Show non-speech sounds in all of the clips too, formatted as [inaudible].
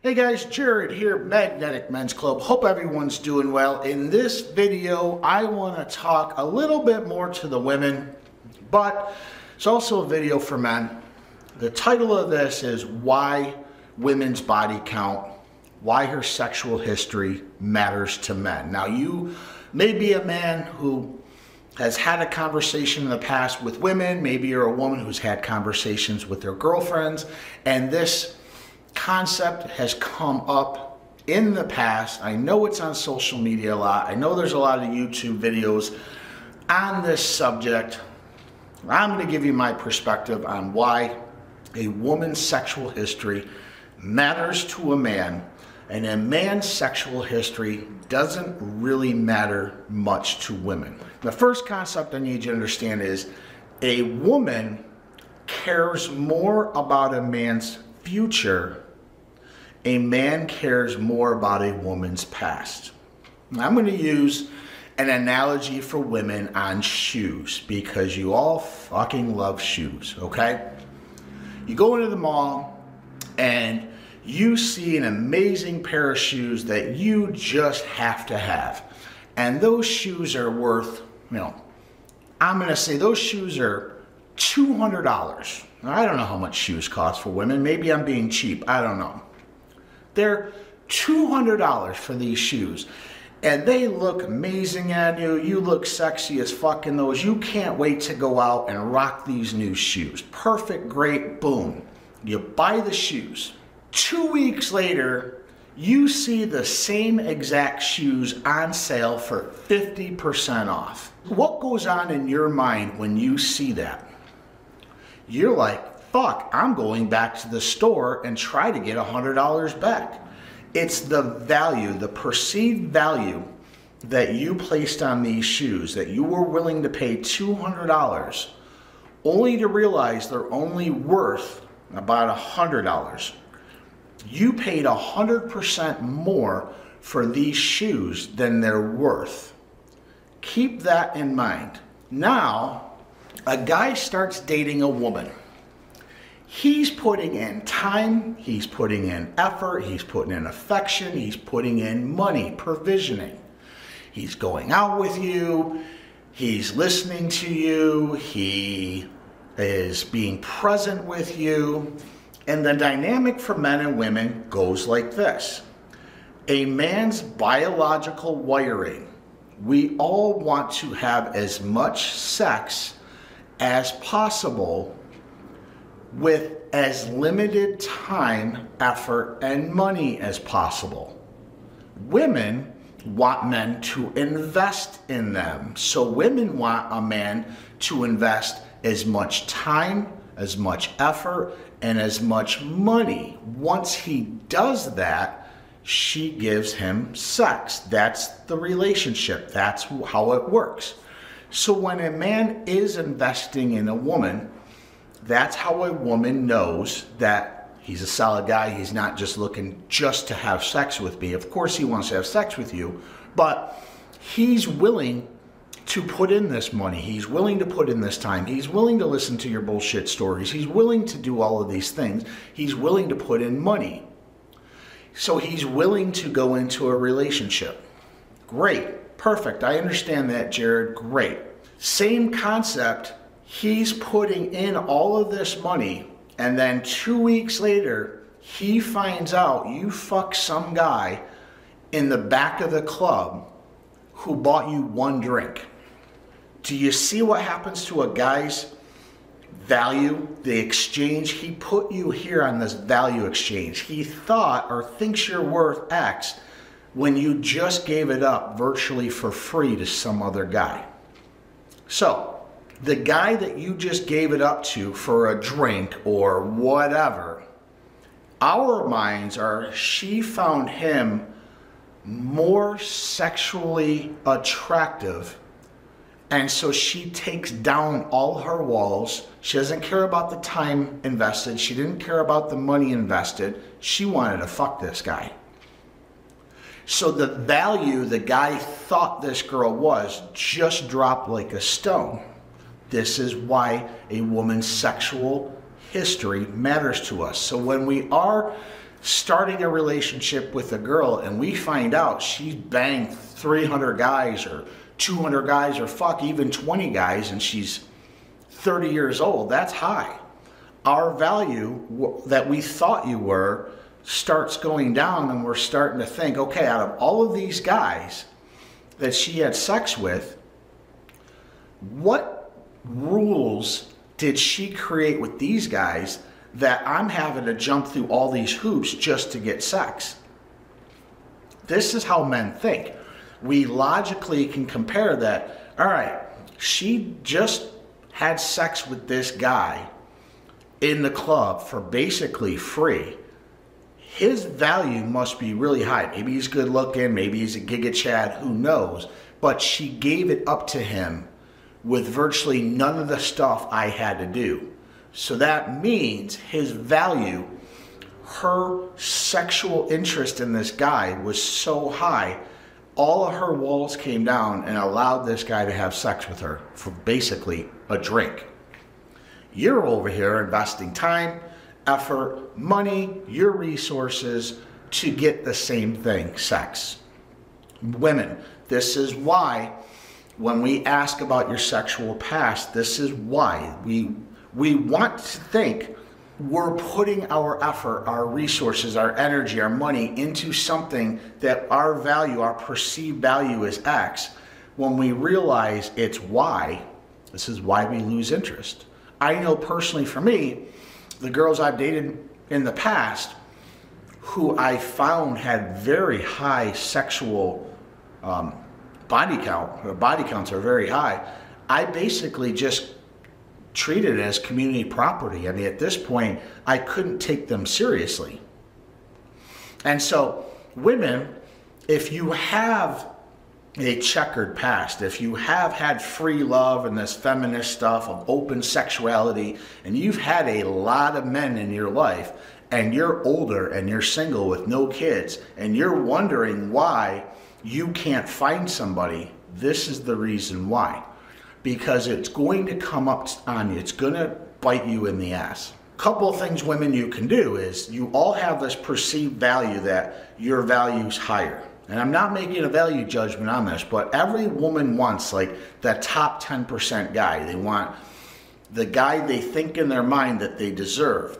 Hey guys, Jared here, Magnetic Men's Club. Hope everyone's doing well. In this video, I want to talk a little bit more to the women, but it's also a video for men. The title of this is Why Women's Body Count, Why Her Sexual History Matters to Men. Now, you may be a man who has had a conversation in the past with women. Maybe you're a woman who's had conversations with their girlfriends, and this concept has come up in the past. I know it's on social media a lot. I know there's a lot of YouTube videos on this subject. I'm going to give you my perspective on why a woman's sexual history matters to a man and a man's sexual history doesn't really matter much to women. The first concept I need you to understand is a woman cares more about a man's future a man cares more about a woman's past. I'm going to use an analogy for women on shoes because you all fucking love shoes, okay? You go into the mall and you see an amazing pair of shoes that you just have to have. And those shoes are worth, you know, I'm going to say those shoes are $200. I don't know how much shoes cost for women. Maybe I'm being cheap. I don't know. They're $200 for these shoes. And they look amazing on you. You look sexy as fuck in those. You can't wait to go out and rock these new shoes. Perfect, great, boom. You buy the shoes. Two weeks later, you see the same exact shoes on sale for 50% off. What goes on in your mind when you see that? You're like, fuck, I'm going back to the store and try to get $100 back. It's the value, the perceived value that you placed on these shoes, that you were willing to pay $200, only to realize they're only worth about $100. You paid 100% more for these shoes than they're worth. Keep that in mind. Now, a guy starts dating a woman he's putting in time, he's putting in effort, he's putting in affection, he's putting in money, provisioning. He's going out with you, he's listening to you, he is being present with you. And the dynamic for men and women goes like this a man's biological wiring. We all want to have as much sex as possible with as limited time, effort, and money as possible. Women want men to invest in them. So women want a man to invest as much time, as much effort, and as much money. Once he does that, she gives him sex. That's the relationship. That's how it works. So when a man is investing in a woman, that's how a woman knows that he's a solid guy. He's not just looking just to have sex with me. Of course, he wants to have sex with you, but he's willing to put in this money. He's willing to put in this time. He's willing to listen to your bullshit stories. He's willing to do all of these things. He's willing to put in money. So he's willing to go into a relationship. Great. Perfect. I understand that, Jared. Great. Same concept he's putting in all of this money and then two weeks later he finds out you fuck some guy in the back of the club who bought you one drink. Do you see what happens to a guy's value, the exchange? He put you here on this value exchange. He thought or thinks you're worth X when you just gave it up virtually for free to some other guy. So, the guy that you just gave it up to for a drink or whatever, our minds are she found him more sexually attractive. And so she takes down all her walls. She doesn't care about the time invested. She didn't care about the money invested. She wanted to fuck this guy. So the value the guy thought this girl was just dropped like a stone. This is why a woman's sexual history matters to us. So when we are starting a relationship with a girl and we find out she's banged 300 guys or 200 guys or fuck even 20 guys and she's 30 years old, that's high. Our value that we thought you were starts going down and we're starting to think, okay, out of all of these guys that she had sex with, what rules did she create with these guys that I'm having to jump through all these hoops just to get sex? This is how men think. We logically can compare that. All right, she just had sex with this guy in the club for basically free. His value must be really high. Maybe he's good looking, maybe he's a giga chad, who knows? But she gave it up to him with virtually none of the stuff I had to do. So that means his value, her sexual interest in this guy was so high, all of her walls came down and allowed this guy to have sex with her for basically a drink. You're over here investing time, effort, money, your resources to get the same thing sex. Women, this is why when we ask about your sexual past, this is why we we want to think we're putting our effort, our resources, our energy, our money into something that our value, our perceived value is X. When we realize it's Y, this is why we lose interest. I know personally for me, the girls I've dated in the past who I found had very high sexual um, body count, or body counts are very high, I basically just treated it as community property. I mean, at this point, I couldn't take them seriously. And so, women, if you have a checkered past, if you have had free love and this feminist stuff of open sexuality, and you've had a lot of men in your life, and you're older and you're single with no kids, and you're wondering why you can't find somebody, this is the reason why. Because it's going to come up on you, it's going to bite you in the ass. Couple of things women you can do is you all have this perceived value that your value's higher. And I'm not making a value judgment on this, but every woman wants like that top 10% guy. They want the guy they think in their mind that they deserve.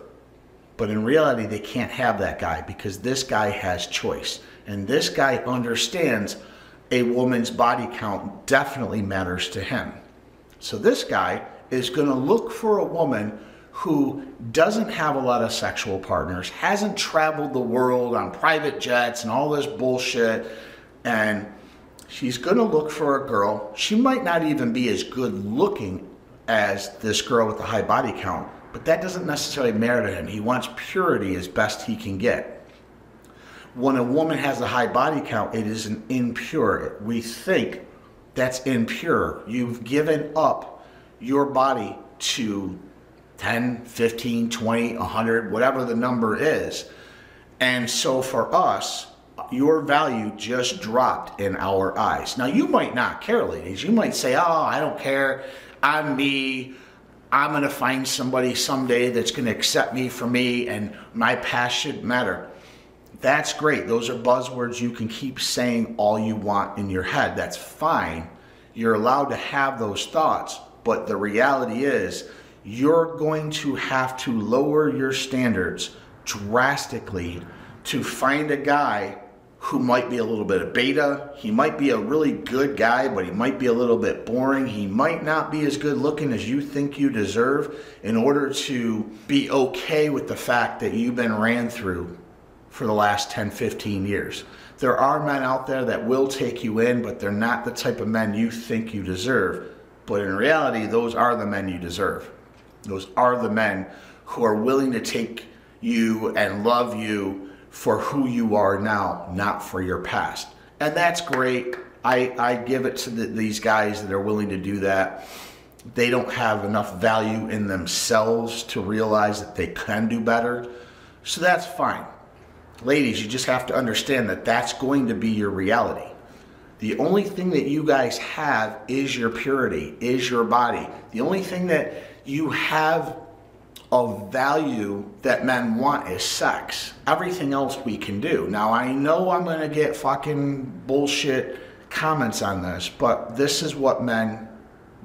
But in reality, they can't have that guy because this guy has choice. And this guy understands a woman's body count definitely matters to him. So this guy is going to look for a woman who doesn't have a lot of sexual partners, hasn't traveled the world on private jets and all this bullshit, and she's going to look for a girl. She might not even be as good looking as this girl with the high body count, but that doesn't necessarily matter to him. He wants purity as best he can get when a woman has a high body count, it is an impure. We think that's impure. You've given up your body to 10, 15, 20, 100, whatever the number is. And so for us, your value just dropped in our eyes. Now, you might not care, ladies. You might say, oh, I don't care. I'm me. I'm going to find somebody someday that's going to accept me for me, and my past should matter. That's great. Those are buzzwords you can keep saying all you want in your head. That's fine. You're allowed to have those thoughts. But the reality is, you're going to have to lower your standards drastically to find a guy who might be a little bit of beta. He might be a really good guy, but he might be a little bit boring. He might not be as good looking as you think you deserve in order to be okay with the fact that you've been ran through for the last 10, 15 years. There are men out there that will take you in, but they're not the type of men you think you deserve. But in reality, those are the men you deserve. Those are the men who are willing to take you and love you for who you are now, not for your past. And that's great. I, I give it to the, these guys that are willing to do that. They don't have enough value in themselves to realize that they can do better. So that's fine. Ladies, you just have to understand that that's going to be your reality. The only thing that you guys have is your purity, is your body. The only thing that you have of value that men want is sex. Everything else we can do. Now, I know I'm going to get fucking bullshit comments on this, but this is what men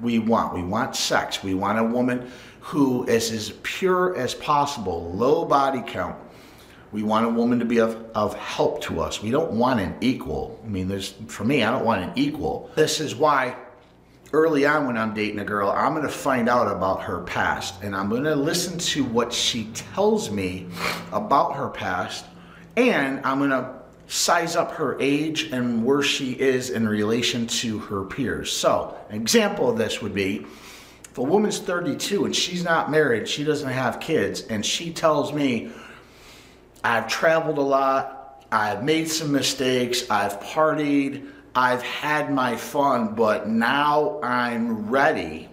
we want. We want sex. We want a woman who is as pure as possible, low body count. We want a woman to be of, of help to us. We don't want an equal. I mean, there's for me, I don't want an equal. This is why early on when I'm dating a girl, I'm going to find out about her past and I'm going to listen to what she tells me about her past and I'm going to size up her age and where she is in relation to her peers. So, an example of this would be if a woman's 32 and she's not married, she doesn't have kids, and she tells me, I've traveled a lot, I've made some mistakes, I've partied, I've had my fun, but now I'm ready.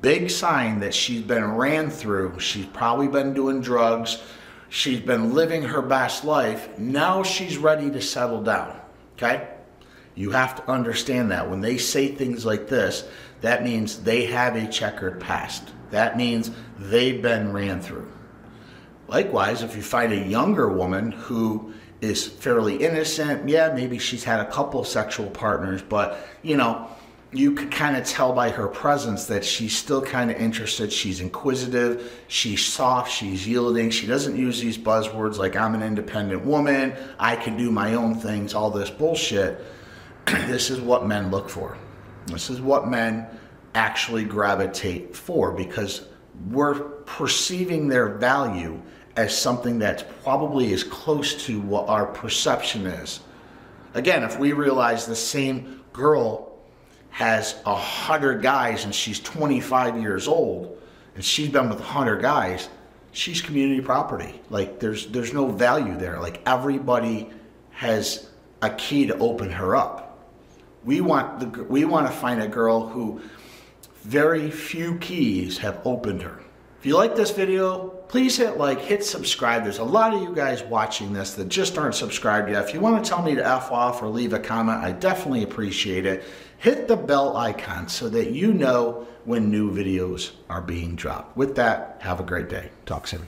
Big sign that she's been ran through. She's probably been doing drugs. She's been living her best life. Now she's ready to settle down. Okay? You have to understand that when they say things like this, that means they have a checkered past. That means they've been ran through. Likewise, if you find a younger woman who is fairly innocent. Yeah, maybe she's had a couple sexual partners, but you know, you could kind of tell by her presence that she's still kind of interested. She's inquisitive, she's soft, she's yielding. She doesn't use these buzzwords like I'm an independent woman, I can do my own things, all this bullshit. [clears throat] this is what men look for. This is what men actually gravitate for because we're perceiving their value as something that's probably as close to what our perception is. Again, if we realize the same girl has a hundred guys and she's 25 years old and she's been with a hundred guys, she's community property. Like there's there's no value there. Like everybody has a key to open her up. We want the we want to find a girl who very few keys have opened her. If you like this video, please hit like, hit subscribe. There's a lot of you guys watching this that just aren't subscribed yet. If you want to tell me to F off or leave a comment, I definitely appreciate it. Hit the bell icon so that you know when new videos are being dropped. With that, have a great day. Talk soon.